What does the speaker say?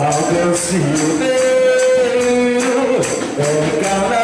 Ao o Rio Negro, é o canal.